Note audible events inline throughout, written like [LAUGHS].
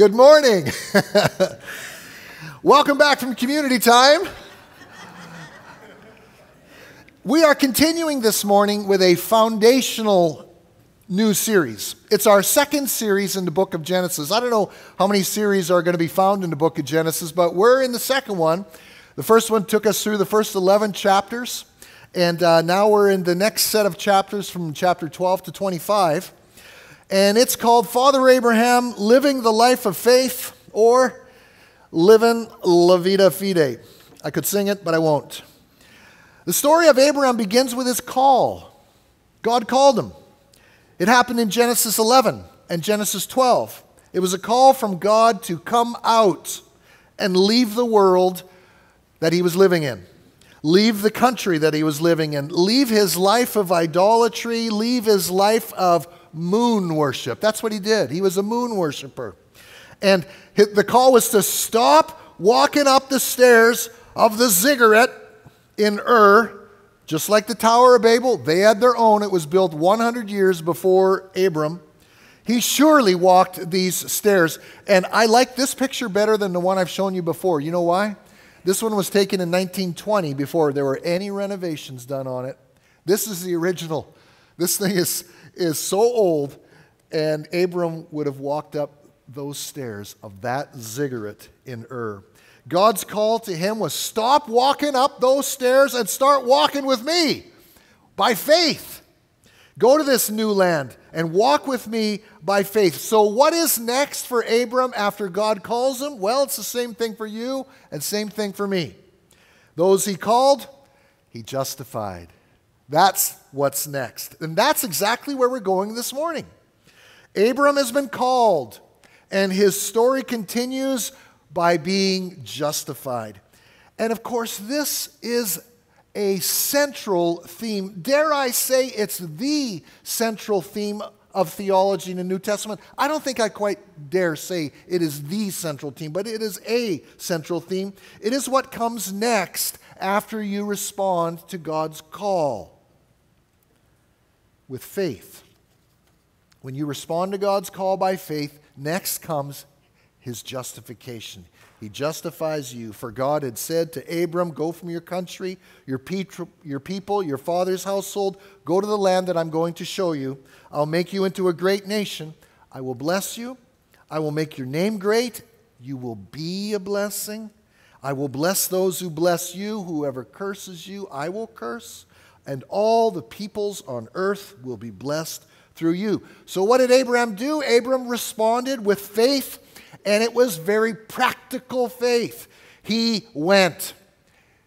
Good morning. Welcome back from community time. We are continuing this morning with a foundational new series. It's our second series in the book of Genesis. I don't know how many series are going to be found in the book of Genesis, but we're in the second one. The first one took us through the first 11 chapters, and uh, now we're in the next set of chapters from chapter 12 to 25. And it's called Father Abraham Living the Life of Faith or Living La Vida Fide. I could sing it, but I won't. The story of Abraham begins with his call. God called him. It happened in Genesis 11 and Genesis 12. It was a call from God to come out and leave the world that he was living in, leave the country that he was living in, leave his life of idolatry, leave his life of moon worship. That's what he did. He was a moon worshiper. And the call was to stop walking up the stairs of the ziggurat in Ur, just like the Tower of Babel. They had their own. It was built 100 years before Abram. He surely walked these stairs. And I like this picture better than the one I've shown you before. You know why? This one was taken in 1920 before there were any renovations done on it. This is the original. This thing is is so old, and Abram would have walked up those stairs of that ziggurat in Ur. God's call to him was stop walking up those stairs and start walking with me by faith. Go to this new land and walk with me by faith. So, what is next for Abram after God calls him? Well, it's the same thing for you and same thing for me. Those he called, he justified. That's what's next. And that's exactly where we're going this morning. Abram has been called, and his story continues by being justified. And of course, this is a central theme. Dare I say it's the central theme of theology in the New Testament? I don't think I quite dare say it is the central theme, but it is a central theme. It is what comes next after you respond to God's call with faith. When you respond to God's call by faith, next comes his justification. He justifies you. For God had said to Abram, Go from your country, your, people, your father's household, go to the land that I'm going to show you. I'll make you into a great nation. I will bless you. I will make your name great. You will be a blessing. I will bless those who bless you. Whoever curses you, I will curse and all the peoples on earth will be blessed through you. So, what did Abraham do? Abraham responded with faith, and it was very practical faith. He went.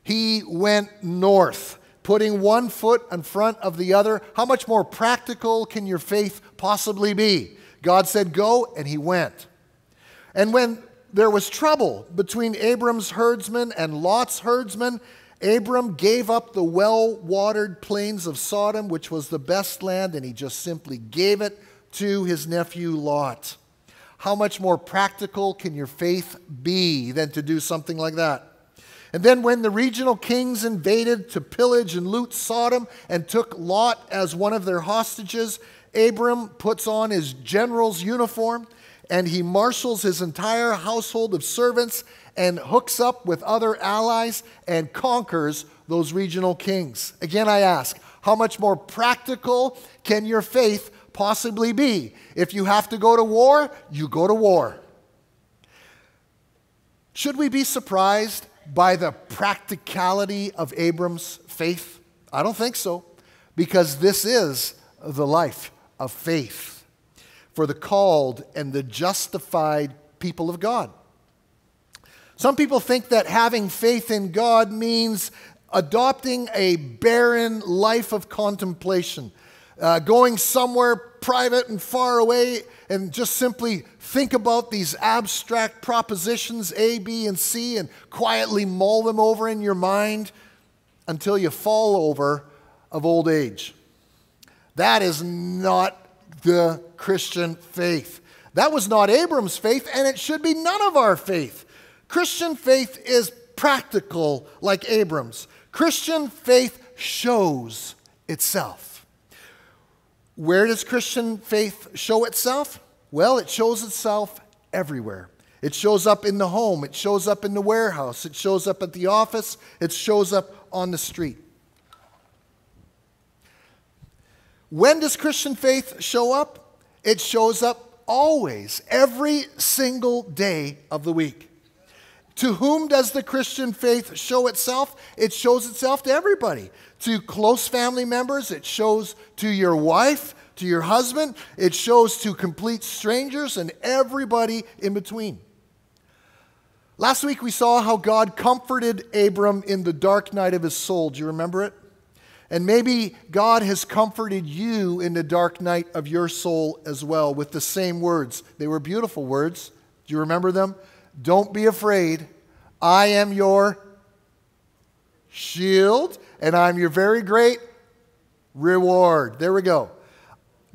He went north, putting one foot in front of the other. How much more practical can your faith possibly be? God said, Go, and he went. And when there was trouble between Abram's herdsmen and Lot's herdsmen, Abram gave up the well watered plains of Sodom, which was the best land, and he just simply gave it to his nephew Lot. How much more practical can your faith be than to do something like that? And then, when the regional kings invaded to pillage and loot Sodom and took Lot as one of their hostages, Abram puts on his general's uniform and he marshals his entire household of servants and hooks up with other allies and conquers those regional kings. Again, I ask, how much more practical can your faith possibly be? If you have to go to war, you go to war. Should we be surprised by the practicality of Abram's faith? I don't think so, because this is the life of faith for the called and the justified people of God. Some people think that having faith in God means adopting a barren life of contemplation, uh, going somewhere private and far away and just simply think about these abstract propositions A, B, and C and quietly mull them over in your mind until you fall over of old age. That is not the Christian faith. That was not Abram's faith, and it should be none of our faith. Christian faith is practical like Abram's. Christian faith shows itself. Where does Christian faith show itself? Well, it shows itself everywhere. It shows up in the home, it shows up in the warehouse, it shows up at the office, it shows up on the street. When does Christian faith show up? It shows up always, every single day of the week. To whom does the Christian faith show itself? It shows itself to everybody. To close family members, it shows to your wife, to your husband, it shows to complete strangers and everybody in between. Last week we saw how God comforted Abram in the dark night of his soul. Do you remember it? And maybe God has comforted you in the dark night of your soul as well with the same words. They were beautiful words. Do you remember them? Don't be afraid. I am your shield, and I'm your very great reward. There we go.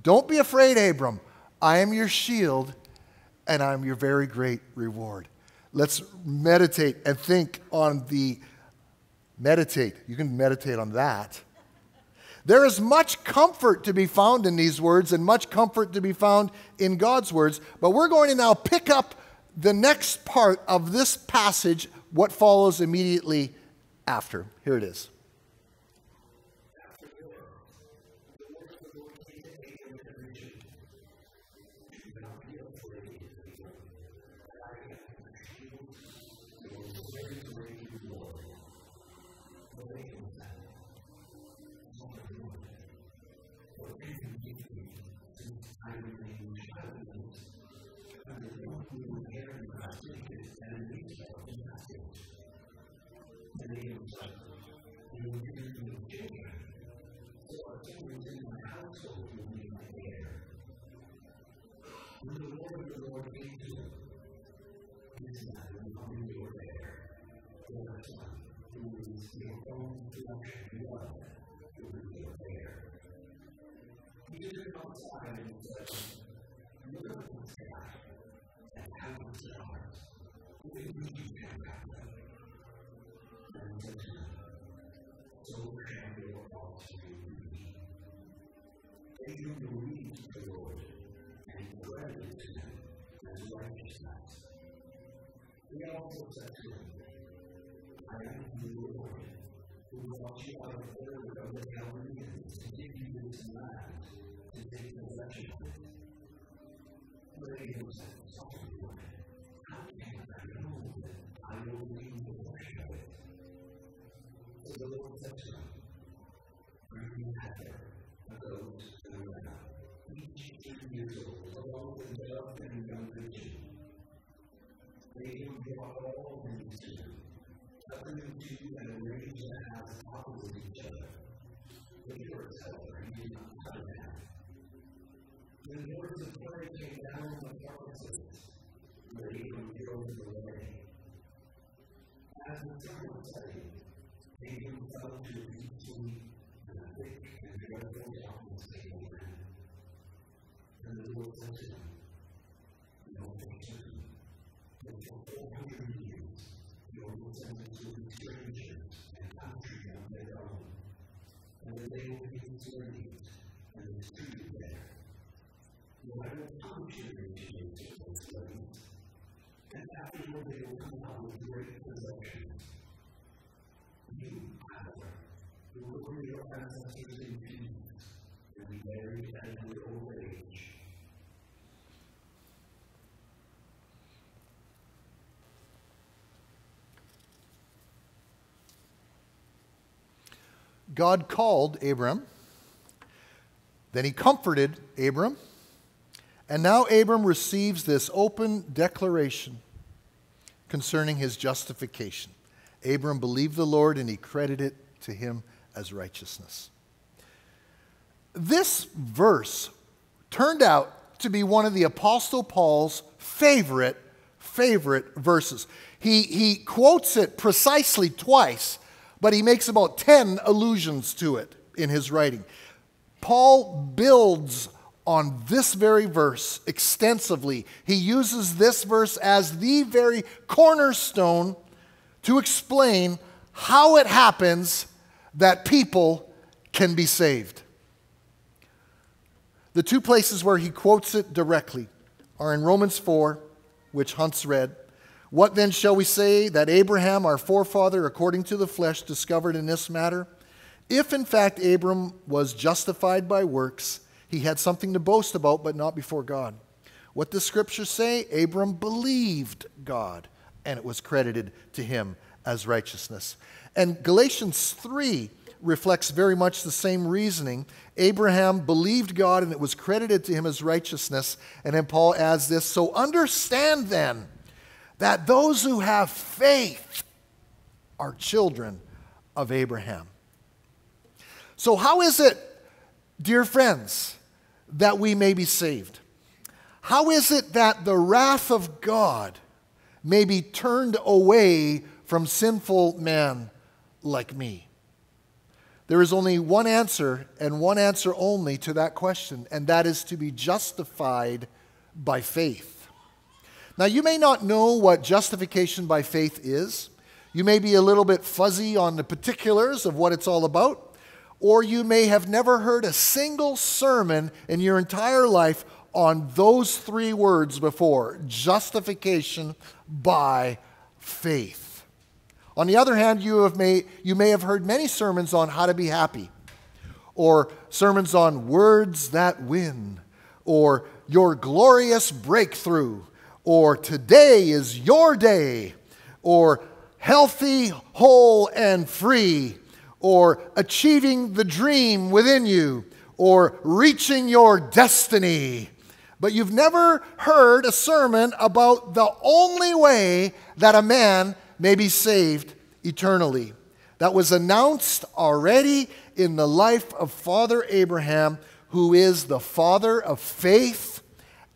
Don't be afraid, Abram. I am your shield, and I'm your very great reward. Let's meditate and think on the meditate. You can meditate on that. There is much comfort to be found in these words and much comfort to be found in God's words, but we're going to now pick up the next part of this passage, what follows immediately after. Here it is. this time when you were there, there were some who was in own flesh and blood who were there. Peter called Simon and said, Look at God and how it's heart. What do you have happened? And he said, So shall they also be. They who believe the Lord and credit him as righteousness. Chaldeans to give you this land to take possession of it. But Abram said, Sorry, Lord, how can I know that I will gain possession of it? So the Lord said to him, Bring me Hagar, a goat and a lamb, each three years old, along with a dove and a young pigeon they would draw all things to them and the halves opposite each other. But for itself, he did not cut it half. Then words of prayer came down on the promises, Abram drove it away. As the was setting, Abram fell to a deep sleep, and a thick and dreadful darkness came him. And the Lord said to him, No, that for 400 years your descendants will be strangers and their own, and they will be and there. Afterward they will come with great possessions. You, however, your ancestors in peace, and be buried at your old age God called Abram. Then he comforted Abram. And now Abram receives this open declaration concerning his justification. Abram believed the Lord and he credited it to him as righteousness. This verse turned out to be one of the Apostle Paul's favorite, favorite verses. He, he quotes it precisely twice but he makes about 10 allusions to it in his writing. Paul builds on this very verse extensively. He uses this verse as the very cornerstone to explain how it happens that people can be saved. The two places where he quotes it directly are in Romans 4 which Hunts read. What then shall we say that Abraham, our forefather, according to the flesh, discovered in this matter? If in fact Abram was justified by works, he had something to boast about, but not before God. What does Scripture say? Abram believed God, and it was credited to him as righteousness. And Galatians 3 reflects very much the same reasoning. Abraham believed God, and it was credited to him as righteousness. And then Paul adds this So understand then that those who have faith are children of Abraham. So, how is it, dear friends, that we may be saved? How is it that the wrath of God may be turned away from sinful man like me? There is only one answer and one answer only to that question, and that is to be justified by faith. Now, you may not know what justification by faith is. You may be a little bit fuzzy on the particulars of what it's all about, or you may have never heard a single sermon in your entire life on those three words before justification by faith. On the other hand, you, have may, you may have heard many sermons on how to be happy, or sermons on words that win, or your glorious breakthrough, or today is your day, or healthy, whole, and free, or achieving the dream within you, or reaching your destiny. But you've never heard a sermon about the only way that a man may be saved eternally. That was announced already in the life of Father Abraham, who is the father of faith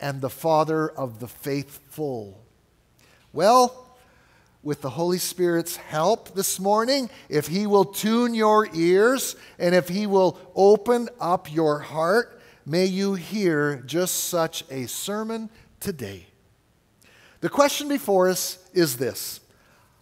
and the Father of the faithful. Well, with the Holy Spirit's help this morning, if He will tune your ears and if He will open up your heart, may you hear just such a sermon today. The question before us is this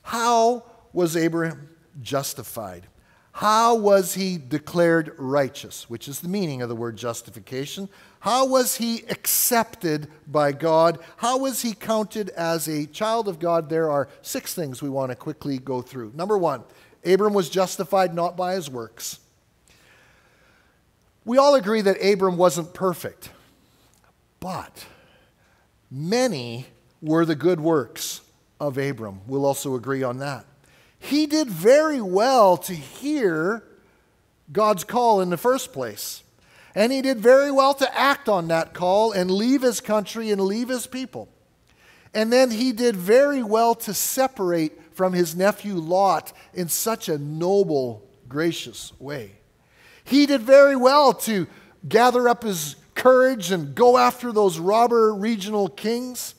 How was Abraham justified? How was he declared righteous, which is the meaning of the word justification? How was he accepted by God? How was he counted as a child of God? There are six things we want to quickly go through. Number one, Abram was justified not by his works. We all agree that Abram wasn't perfect, but many were the good works of Abram. We'll also agree on that. He did very well to hear God's call in the first place. And he did very well to act on that call and leave his country and leave his people. And then he did very well to separate from his nephew Lot in such a noble, gracious way. He did very well to gather up his courage and go after those robber regional kings.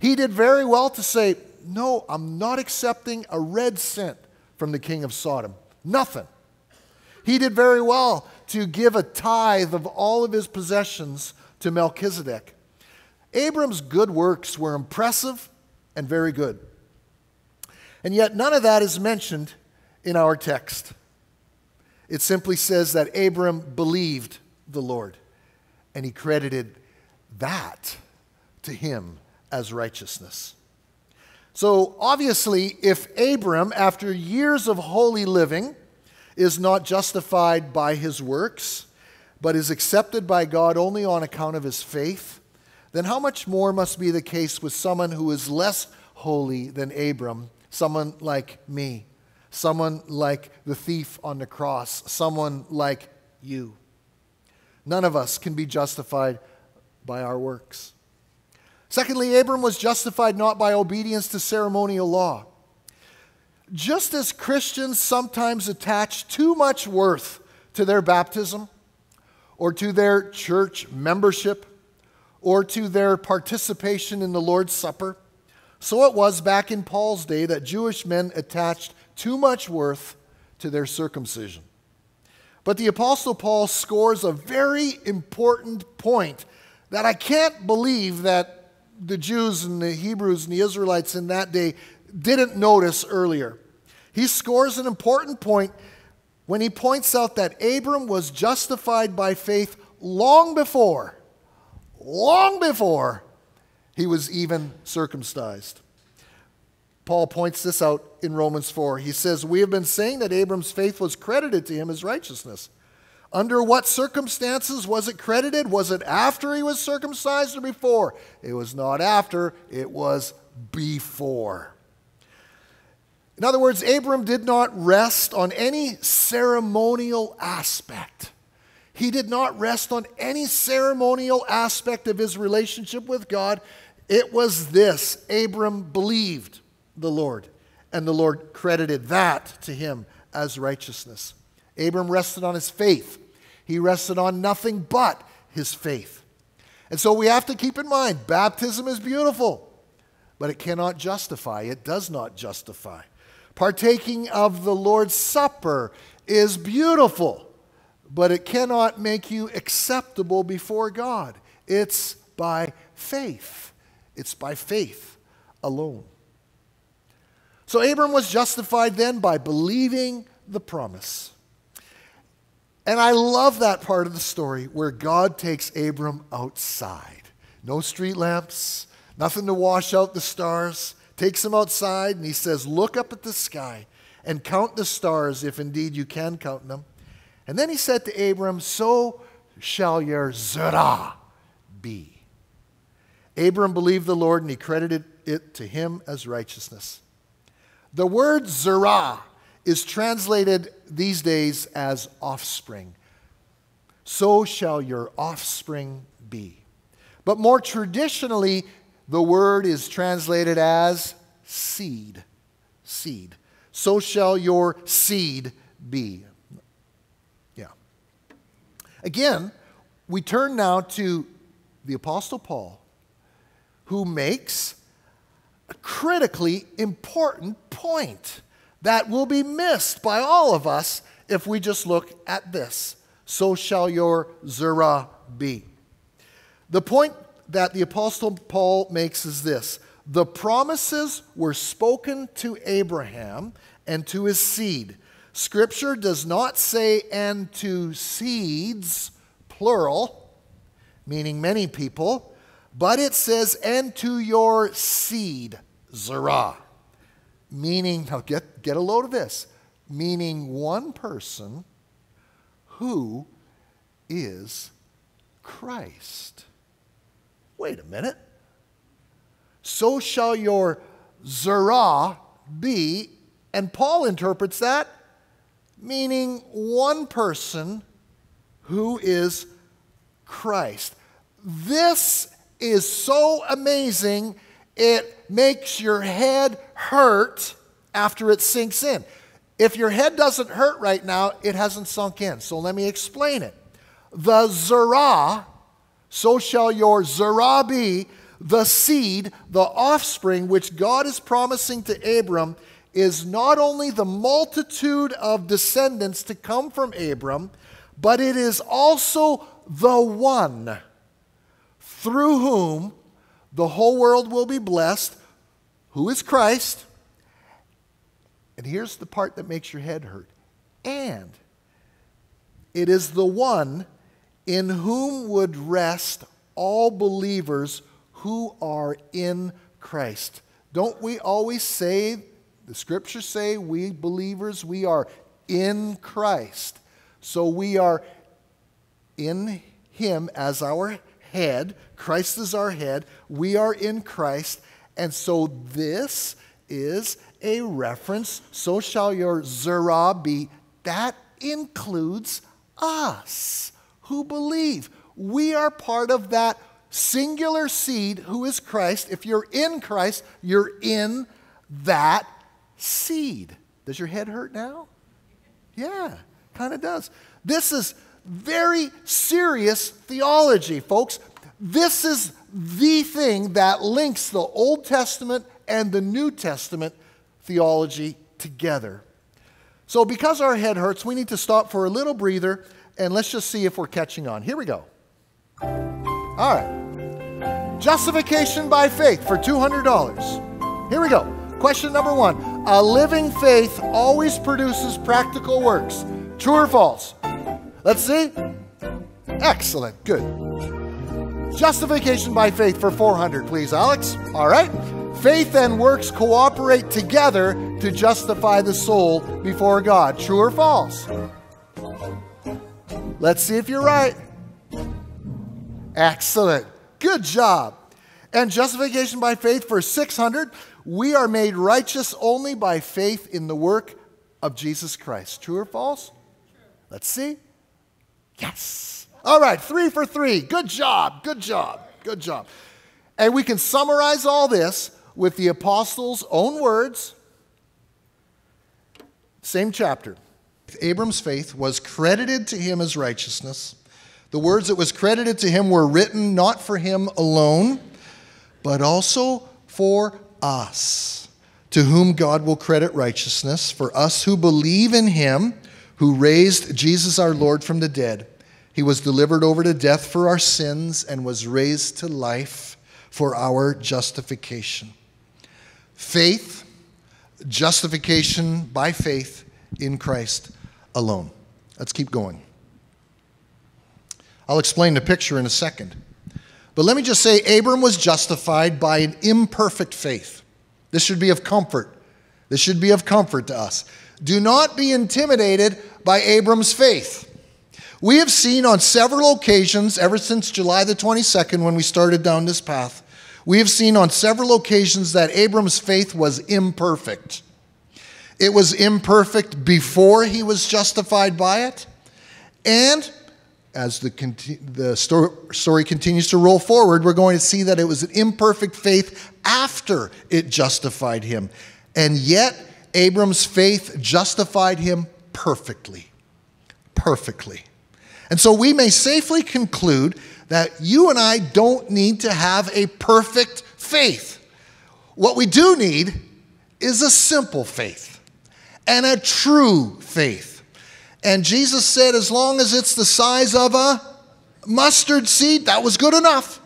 He did very well to say, No, I'm not accepting a red cent from the king of Sodom. Nothing. He did very well to give a tithe of all of his possessions to Melchizedek. Abram's good works were impressive and very good. And yet, none of that is mentioned in our text. It simply says that Abram believed the Lord, and he credited that to him as righteousness. So, obviously, if Abram, after years of holy living, is not justified by his works, but is accepted by God only on account of his faith, then how much more must be the case with someone who is less holy than Abram, someone like me, someone like the thief on the cross, someone like you? None of us can be justified by our works. Secondly, Abram was justified not by obedience to ceremonial law just as Christians sometimes attach too much worth to their baptism or to their church membership or to their participation in the Lord's Supper, so it was back in Paul's day that Jewish men attached too much worth to their circumcision. But the Apostle Paul scores a very important point that I can't believe that the Jews and the Hebrews and the Israelites in that day didn't notice earlier. He scores an important point when he points out that Abram was justified by faith long before, long before he was even circumcised. Paul points this out in Romans 4. He says, We have been saying that Abram's faith was credited to him as righteousness. Under what circumstances was it credited? Was it after he was circumcised or before? It was not after, it was before. In other words, Abram did not rest on any ceremonial aspect. He did not rest on any ceremonial aspect of his relationship with God. It was this Abram believed the Lord, and the Lord credited that to him as righteousness. Abram rested on his faith, he rested on nothing but his faith. And so we have to keep in mind baptism is beautiful, but it cannot justify. It does not justify. Partaking of the Lord's Supper is beautiful, but it cannot make you acceptable before God. It's by faith. It's by faith alone. So Abram was justified then by believing the promise. And I love that part of the story where God takes Abram outside. No street lamps, nothing to wash out the stars takes him outside and he says, Look up at the sky and count the stars if indeed you can count them. And then he said to Abram, So shall your Zerah be. Abram believed the Lord and he credited it to him as righteousness. The word Zerah is translated these days as offspring. So shall your offspring be. But more traditionally, the word is translated as seed. Seed. So shall your seed be. Yeah. Again, we turn now to the Apostle Paul, who makes a critically important point that will be missed by all of us if we just look at this. So shall your Zerah be. The point that the Apostle Paul makes is this the promises were spoken to Abraham and to his seed. Scripture does not say, and to seeds, plural, meaning many people, but it says, and to your seed, Zerah, meaning, now get, get a load of this, meaning one person who is Christ. Wait a minute. So shall your Zerah be. And Paul interprets that meaning one person who is Christ. This is so amazing, it makes your head hurt after it sinks in. If your head doesn't hurt right now, it hasn't sunk in. So let me explain it. The Zerah so shall your Zerah be, the seed, the offspring, which God is promising to Abram, is not only the multitude of descendants to come from Abram, but it is also the one through whom the whole world will be blessed, who is Christ. And here's the part that makes your head hurt. And it is the one in whom would rest all believers who are in Christ. Don't we always say, the scriptures say, we believers, we are in Christ. So we are in Him as our head. Christ is our head. We are in Christ. And so this is a reference. So shall your Zerah be. That includes us who believe. We are part of that singular seed who is Christ. If you're in Christ, you're in that seed. Does your head hurt now? Yeah, kind of does. This is very serious theology, folks. This is the thing that links the Old Testament and the New Testament theology together. So, because our head hurts, we need to stop for a little breather and let's just see if we're catching on. Here we go. All right. Justification by faith for $200. Here we go. Question number one A living faith always produces practical works. True or false? Let's see. Excellent. Good. Justification by faith for 400, please, Alex. All right. Faith and works cooperate together to justify the soul before God. True or false? Let's see if you're right. Excellent. Good job. And justification by faith for 600, we are made righteous only by faith in the work of Jesus Christ. True or false? Let's see. Yes. All right, three for three. Good job. Good job. Good job. And we can summarize all this with the apostles' own words. Same chapter. Abram's faith was credited to him as righteousness. The words that was credited to him were written not for him alone, but also for us, to whom God will credit righteousness, for us who believe in him who raised Jesus our Lord from the dead. He was delivered over to death for our sins and was raised to life for our justification. Faith, justification by faith in Christ alone. Let's keep going. I'll explain the picture in a second. But let me just say Abram was justified by an imperfect faith. This should be of comfort. This should be of comfort to us. Do not be intimidated by Abram's faith. We have seen on several occasions, ever since July the 22nd, when we started down this path, we have seen on several occasions that Abram's faith was imperfect. It was imperfect before he was justified by it, and as the, the story, story continues to roll forward, we're going to see that it was an imperfect faith after it justified him. And yet, Abram's faith justified him perfectly. Perfectly. And so we may safely conclude that you and I don't need to have a perfect faith. What we do need is a simple faith and a true faith. And Jesus said, as long as it's the size of a mustard seed, that was good enough.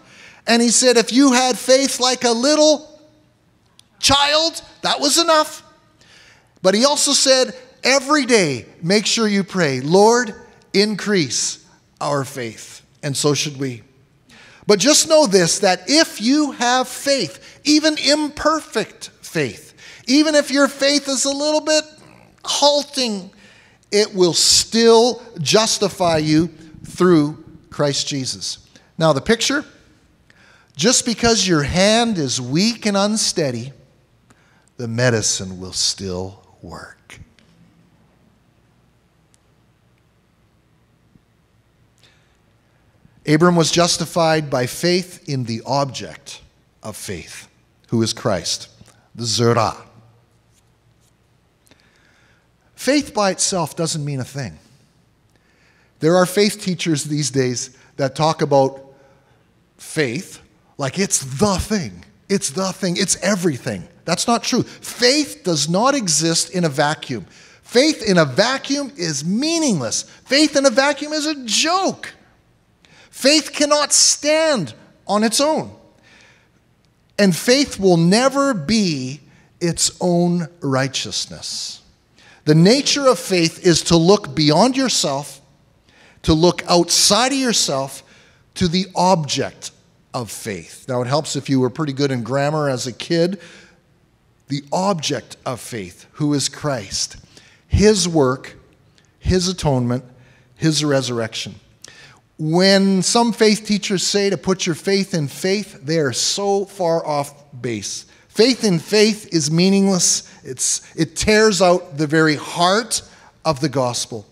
And he said, if you had faith like a little child, that was enough. But he also said, every day, make sure you pray, Lord, increase our faith. And so should we. But just know this that if you have faith, even imperfect faith, even if your faith is a little bit halting, it will still justify you through Christ Jesus. Now, the picture just because your hand is weak and unsteady, the medicine will still work. Abram was justified by faith in the object of faith, who is Christ, the Zerah. Faith by itself doesn't mean a thing. There are faith teachers these days that talk about faith like it's the thing. It's the thing. It's everything. That's not true. Faith does not exist in a vacuum. Faith in a vacuum is meaningless. Faith in a vacuum is a joke. Faith cannot stand on its own. And faith will never be its own righteousness. The nature of faith is to look beyond yourself, to look outside of yourself to the object of faith. Now, it helps if you were pretty good in grammar as a kid. The object of faith, who is Christ, His work, His atonement, His resurrection. When some faith teachers say to put your faith in faith, they are so far off base. Faith in faith is meaningless. It's, it tears out the very heart of the gospel.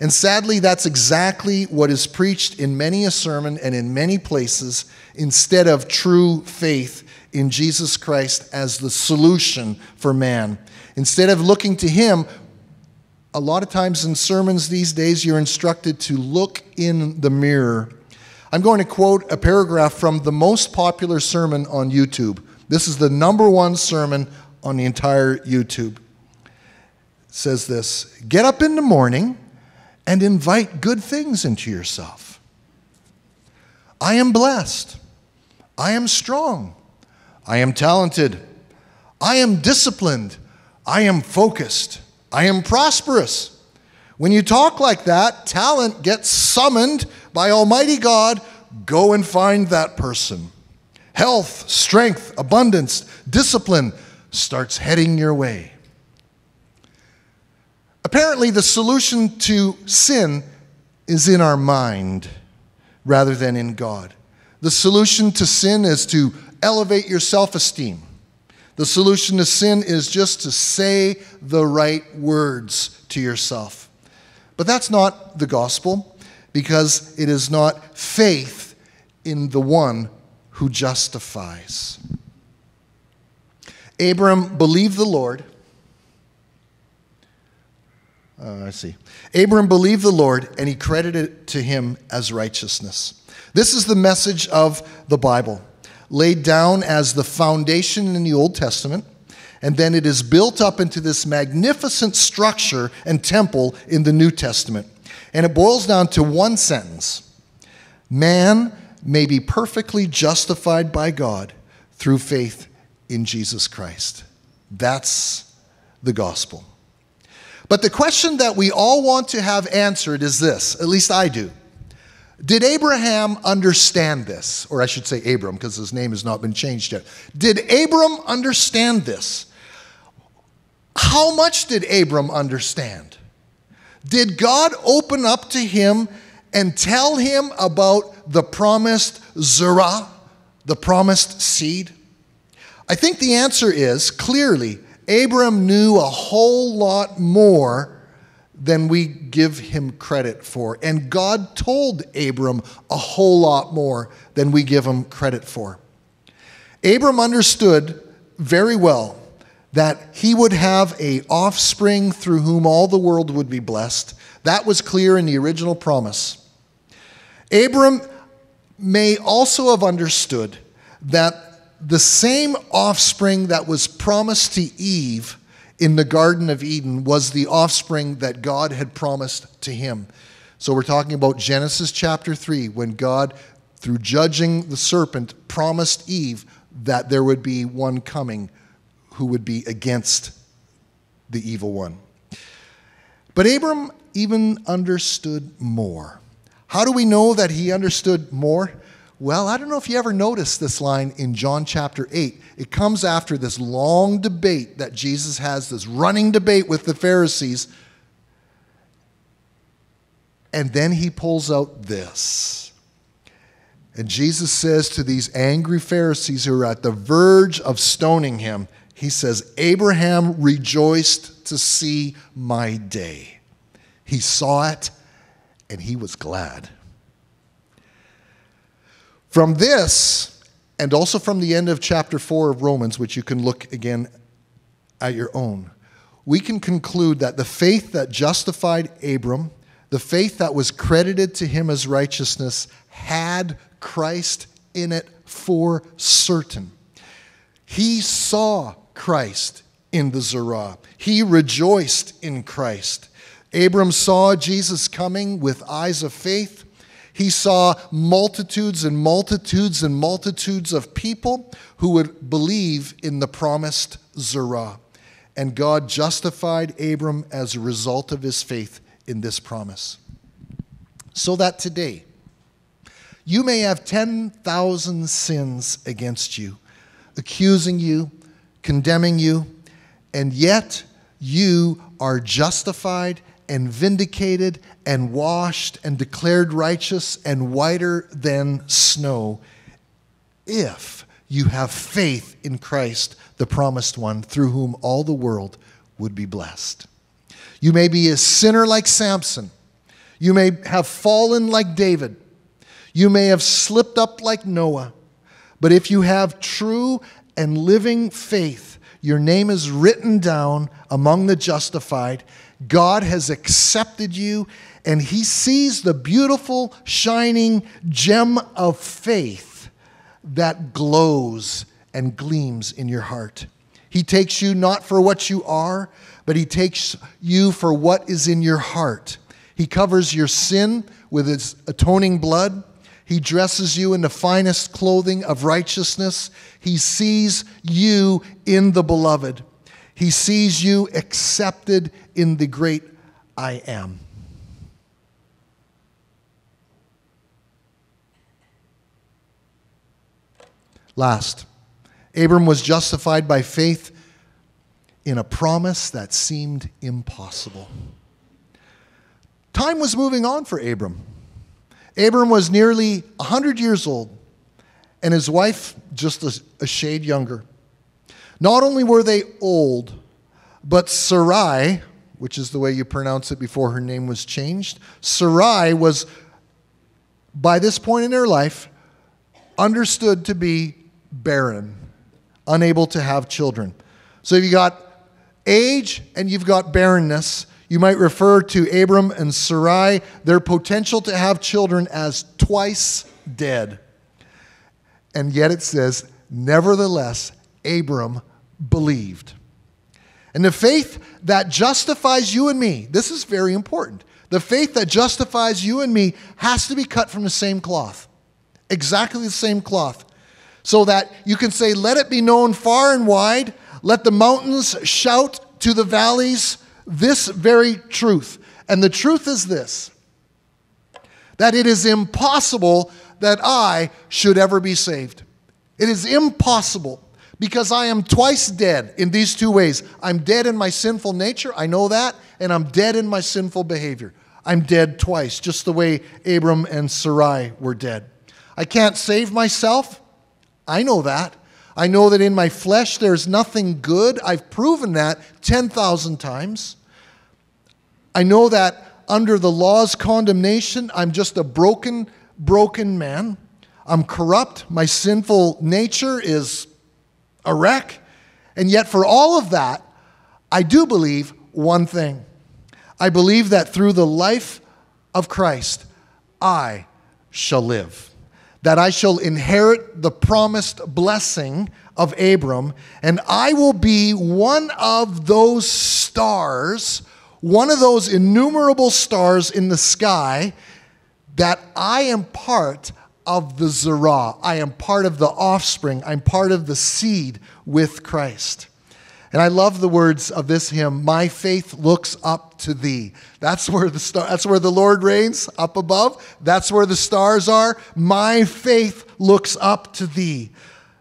And sadly, that's exactly what is preached in many a sermon and in many places instead of true faith in Jesus Christ as the solution for man. Instead of looking to Him, a lot of times in sermons these days, you're instructed to look in the mirror. I'm going to quote a paragraph from the most popular sermon on YouTube. This is the number one sermon on the entire YouTube. It says this Get up in the morning and invite good things into yourself. I am blessed. I am strong. I am talented. I am disciplined. I am focused. I am prosperous. When you talk like that, talent gets summoned by Almighty God go and find that person. Health, strength, abundance, discipline starts heading your way. Apparently, the solution to sin is in our mind rather than in God. The solution to sin is to elevate your self esteem. The solution to sin is just to say the right words to yourself. But that's not the gospel because it is not faith in the one who justifies. Abram believed the Lord. Uh, I see. Abram believed the Lord and he credited it to him as righteousness. This is the message of the Bible, laid down as the foundation in the Old Testament, and then it is built up into this magnificent structure and temple in the New Testament. And it boils down to one sentence Man may be perfectly justified by God through faith in Jesus Christ. That's the gospel. But the question that we all want to have answered is this at least I do. Did Abraham understand this? Or I should say Abram, because his name has not been changed yet. Did Abram understand this? How much did Abram understand? Did God open up to him and tell him about the promised Zerah, the promised seed? I think the answer is clearly Abram knew a whole lot more than we give him credit for. And God told Abram a whole lot more than we give him credit for. Abram understood very well that he would have a offspring through whom all the world would be blessed. That was clear in the original promise. Abram may also have understood that the same offspring that was promised to Eve in the Garden of Eden was the offspring that God had promised to him. So we're talking about Genesis chapter 3, when God, through judging the serpent, promised Eve that there would be one coming who would be against the evil one. But Abram even understood more. How do we know that he understood more? Well, I don't know if you ever noticed this line in John chapter 8. It comes after this long debate that Jesus has, this running debate with the Pharisees. And then he pulls out this. And Jesus says to these angry Pharisees who are at the verge of stoning him, He says, Abraham rejoiced to see my day. He saw it and he was glad. From this, and also from the end of chapter 4 of Romans, which you can look again at your own, we can conclude that the faith that justified Abram, the faith that was credited to him as righteousness, had Christ in it for certain. He saw Christ in the Zerah. He rejoiced in Christ. Abram saw Jesus coming with eyes of faith. He saw multitudes and multitudes and multitudes of people who would believe in the promised Zerah. And God justified Abram as a result of his faith in this promise. So that today, you may have 10,000 sins against you, accusing you, condemning you, and yet you are justified and vindicated and washed and declared righteous and whiter than snow if you have faith in Christ, the promised one, through whom all the world would be blessed. You may be a sinner like Samson. You may have fallen like David. You may have slipped up like Noah. But if you have true and living faith, your name is written down among the justified, God has accepted you, and He sees the beautiful, shining gem of faith that glows and gleams in your heart. He takes you not for what you are, but He takes you for what is in your heart. He covers your sin with His atoning blood. He dresses you in the finest clothing of righteousness. He sees you in the beloved. He sees you accepted in the great I am. Last, Abram was justified by faith in a promise that seemed impossible. Time was moving on for Abram. Abram was nearly 100 years old, and his wife just a, a shade younger. Not only were they old, but Sarai, which is the way you pronounce it before her name was changed, Sarai was, by this point in her life, understood to be barren, unable to have children. So you've got age and you've got barrenness. You might refer to Abram and Sarai, their potential to have children, as twice dead. And yet it says, nevertheless, Abram believed. And the faith that justifies you and me, this is very important. The faith that justifies you and me has to be cut from the same cloth, exactly the same cloth, so that you can say, Let it be known far and wide, let the mountains shout to the valleys this very truth. And the truth is this that it is impossible that I should ever be saved. It is impossible because I am twice dead in these two ways. I'm dead in my sinful nature, I know that, and I'm dead in my sinful behavior. I'm dead twice, just the way Abram and Sarai were dead. I can't save myself. I know that. I know that in my flesh there's nothing good. I've proven that 10,000 times. I know that under the law's condemnation, I'm just a broken, broken man. I'm corrupt. My sinful nature is a wreck. And yet, for all of that, I do believe one thing. I believe that through the life of Christ, I shall live. That I shall inherit the promised blessing of Abram, and I will be one of those stars, one of those innumerable stars in the sky, that I am part of the Zerah. I am part of the offspring. I'm part of the seed with Christ. And I love the words of this hymn, My faith looks up to thee. That's where the star, that's where the Lord reigns up above. That's where the stars are. My faith looks up to thee,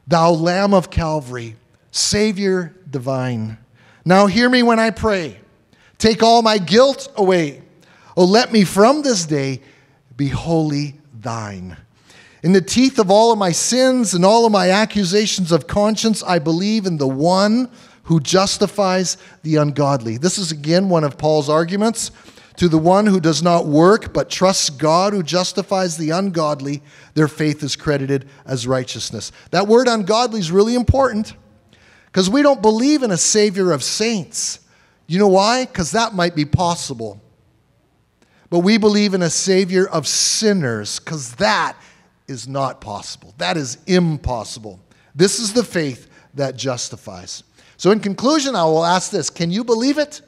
thou Lamb of Calvary, Savior divine. Now hear me when I pray. Take all my guilt away. Oh, let me from this day be wholly thine. In the teeth of all of my sins and all of my accusations of conscience, I believe in the one who justifies the ungodly. This is again one of Paul's arguments. To the one who does not work but trusts God who justifies the ungodly, their faith is credited as righteousness. That word ungodly is really important because we don't believe in a Savior of saints. You know why? Because that might be possible. But we believe in a Savior of sinners because that is not possible. That is impossible. This is the faith that justifies. So, in conclusion, I will ask this Can you believe it?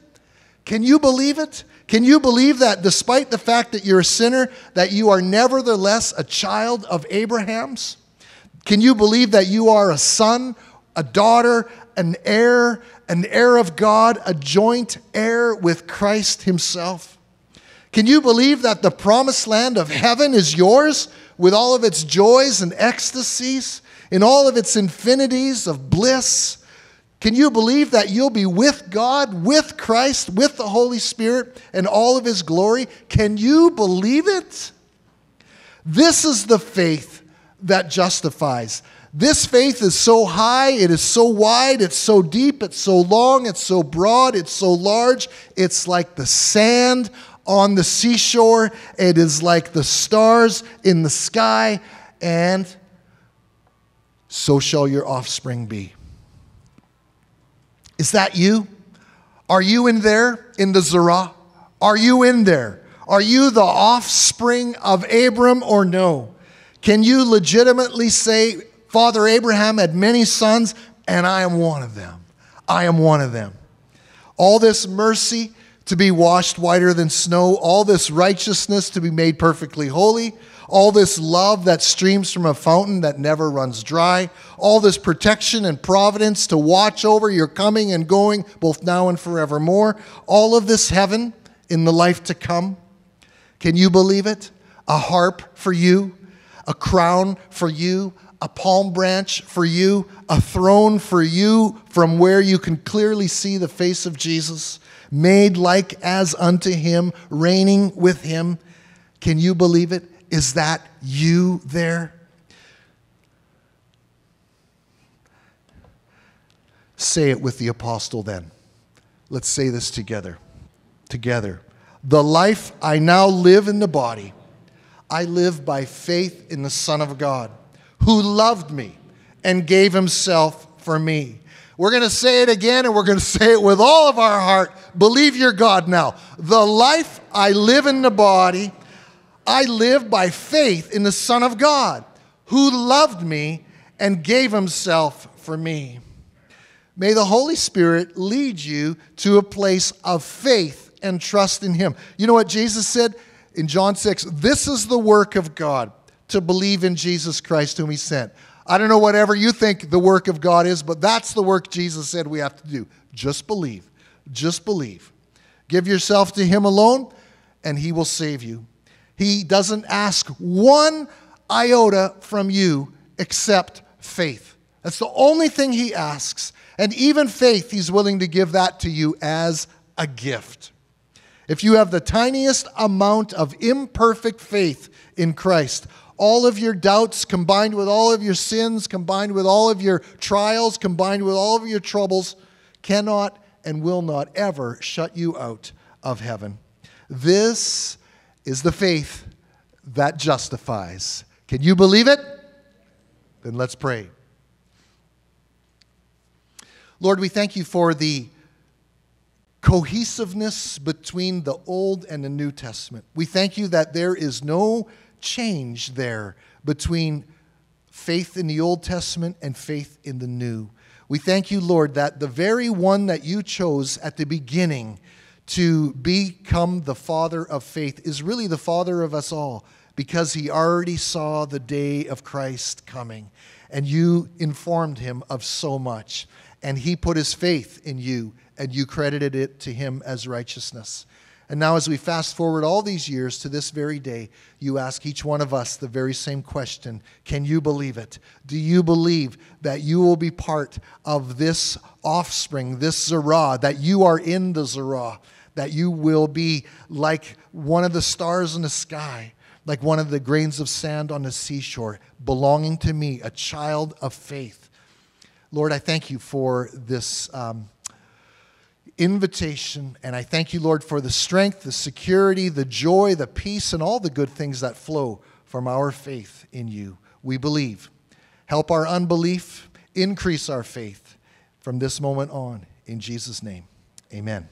Can you believe it? Can you believe that despite the fact that you're a sinner, that you are nevertheless a child of Abraham's? Can you believe that you are a son, a daughter, an heir, an heir of God, a joint heir with Christ Himself? Can you believe that the promised land of heaven is yours with all of its joys and ecstasies, in all of its infinities of bliss. Can you believe that you'll be with God, with Christ, with the Holy Spirit, and all of His glory? Can you believe it? This is the faith that justifies. This faith is so high, it is so wide, it's so deep, it's so long, it's so broad, it's so large, it's like the sand on the seashore. It is like the stars in the sky, and so shall your offspring be. Is that you? Are you in there in the Zerah? Are you in there? Are you the offspring of Abram or no? Can you legitimately say, Father Abraham had many sons, and I am one of them? I am one of them. All this mercy, to be washed whiter than snow, all this righteousness to be made perfectly holy, all this love that streams from a fountain that never runs dry, all this protection and providence to watch over your coming and going both now and forevermore, all of this heaven in the life to come. Can you believe it? A harp for you, a crown for you, a palm branch for you, a throne for you from where you can clearly see the face of Jesus, made like as unto him, reigning with him. Can you believe it? Is that you there? Say it with the apostle then. Let's say this together. Together. The life I now live in the body, I live by faith in the Son of God, who loved me and gave himself for me. We're going to say it again and we're going [LAUGHS] to say it with all of our heart. Believe your God now. The life I live in the body, I live by faith in the Son of God, who loved me and gave himself for me. May the Holy Spirit lead you to a place of faith and trust in Him. You know what Jesus said in John 6? This is the work of God, to believe in Jesus Christ, whom He sent. I don't know whatever you think the work of God is, but that's the work Jesus said we have to do. Just believe. Just believe. Give yourself to Him alone, and He will save you. He doesn't ask one iota from you except faith. That's the only thing He asks. And even faith, He's willing to give that to you as a gift. If you have the tiniest amount of imperfect faith in Christ, all of your doubts combined with all of your sins, combined with all of your trials, combined with all of your troubles, cannot and will not ever shut you out of heaven. This is the faith that justifies. Can you believe it? Then let's pray. Lord, we thank you for the cohesiveness between the Old and the New Testament. We thank you that there is no change there between faith in the Old Testament and faith in the New. We thank you, Lord, that the very one that you chose at the beginning to become the father of faith is really the father of us all because he already saw the day of Christ coming and you informed him of so much and he put his faith in you, and you credited it to him as righteousness. And now, as we fast forward all these years to this very day, you ask each one of us the very same question Can you believe it? Do you believe that you will be part of this offspring, this Zerah, that you are in the Zerah, that you will be like one of the stars in the sky, like one of the grains of sand on the seashore, belonging to me, a child of faith? Lord, I thank you for this um, invitation, and I thank you, Lord, for the strength, the security, the joy, the peace, and all the good things that flow from our faith in you. We believe. Help our unbelief, increase our faith from this moment on. In Jesus' name, amen.